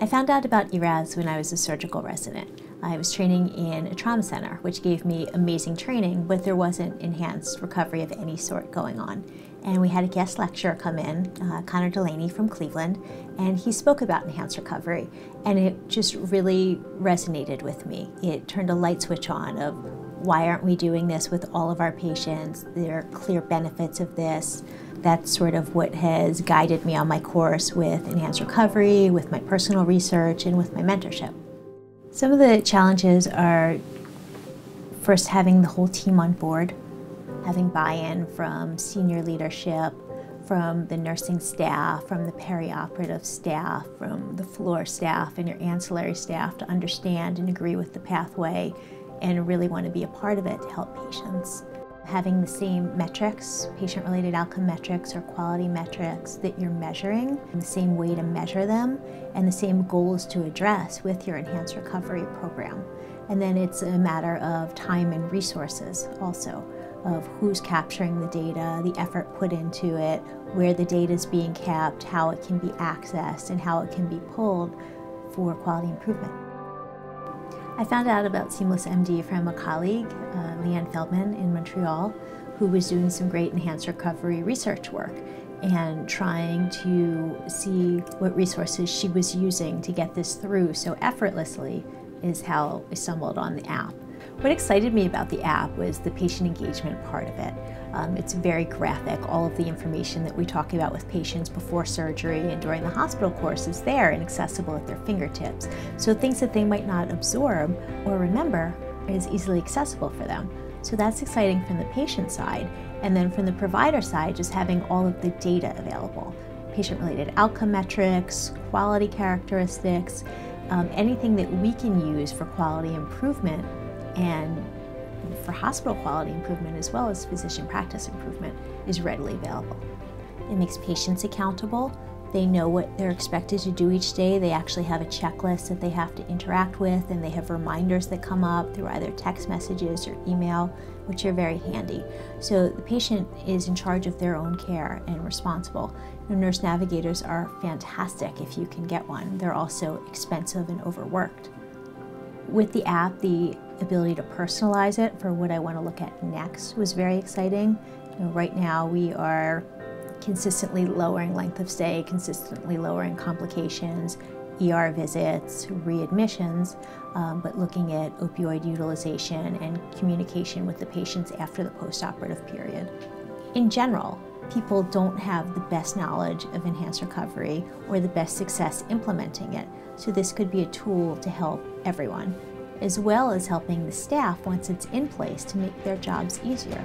I found out about ERAS when I was a surgical resident. I was training in a trauma center, which gave me amazing training, but there wasn't enhanced recovery of any sort going on. And we had a guest lecturer come in, uh, Conor Delaney from Cleveland, and he spoke about enhanced recovery. And it just really resonated with me. It turned a light switch on of why aren't we doing this with all of our patients? There are clear benefits of this. That's sort of what has guided me on my course with enhanced recovery, with my personal research, and with my mentorship. Some of the challenges are first having the whole team on board, having buy-in from senior leadership, from the nursing staff, from the perioperative staff, from the floor staff and your ancillary staff to understand and agree with the pathway and really want to be a part of it to help patients having the same metrics, patient-related outcome metrics or quality metrics that you're measuring, the same way to measure them, and the same goals to address with your enhanced recovery program. And then it's a matter of time and resources also, of who's capturing the data, the effort put into it, where the data is being kept, how it can be accessed, and how it can be pulled for quality improvement. I found out about SeamlessMD from a colleague, uh, Liane Feldman in Montreal, who was doing some great enhanced recovery research work and trying to see what resources she was using to get this through so effortlessly is how I stumbled on the app. What excited me about the app was the patient engagement part of it. Um, it's very graphic. All of the information that we talk about with patients before surgery and during the hospital course is there and accessible at their fingertips. So things that they might not absorb or remember is easily accessible for them. So that's exciting from the patient side. And then from the provider side, just having all of the data available. Patient-related outcome metrics, quality characteristics, um, anything that we can use for quality improvement and for hospital quality improvement as well as physician practice improvement is readily available. It makes patients accountable. They know what they're expected to do each day. They actually have a checklist that they have to interact with and they have reminders that come up through either text messages or email, which are very handy. So the patient is in charge of their own care and responsible. You know, nurse navigators are fantastic if you can get one. They're also expensive and overworked. With the app, the ability to personalize it for what I want to look at next was very exciting. You know, right now we are consistently lowering length of stay, consistently lowering complications, ER visits, readmissions, um, but looking at opioid utilization and communication with the patients after the postoperative period. In general, people don't have the best knowledge of enhanced recovery or the best success implementing it, so this could be a tool to help everyone as well as helping the staff once it's in place to make their jobs easier.